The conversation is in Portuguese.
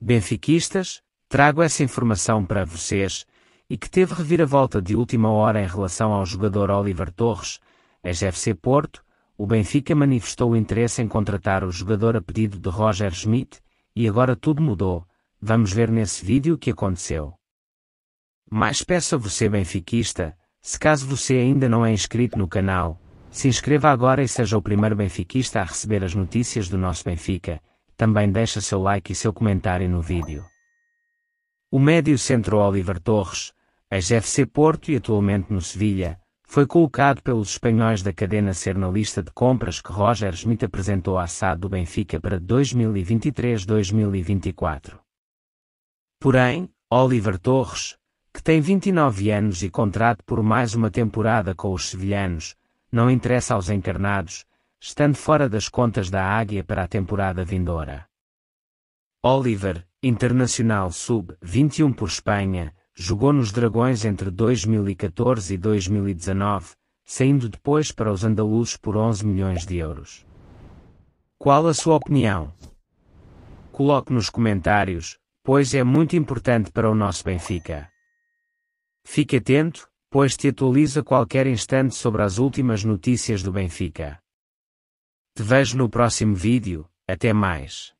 benfiquistas, trago essa informação para vocês, e que teve reviravolta de última hora em relação ao jogador Oliver Torres, ex-FC Porto, o Benfica manifestou interesse em contratar o jogador a pedido de Roger Schmidt, e agora tudo mudou, vamos ver nesse vídeo o que aconteceu. Mas peço a você benfiquista, se caso você ainda não é inscrito no canal, se inscreva agora e seja o primeiro benfiquista a receber as notícias do nosso Benfica, também deixa seu like e seu comentário no vídeo. O médio centro Oliver Torres, ex-FC Porto e atualmente no Sevilha, foi colocado pelos espanhóis da cadena Ser na lista de compras que Roger Schmidt apresentou à SAD do Benfica para 2023-2024. Porém, Oliver Torres, que tem 29 anos e contrato por mais uma temporada com os sevilhanos, não interessa aos encarnados, estando fora das contas da Águia para a temporada vindoura. Oliver, internacional sub-21 por Espanha, jogou nos Dragões entre 2014 e 2019, saindo depois para os andaluzes por 11 milhões de euros. Qual a sua opinião? Coloque nos comentários, pois é muito importante para o nosso Benfica. Fique atento, pois te atualiza qualquer instante sobre as últimas notícias do Benfica. Te vejo no próximo vídeo, até mais.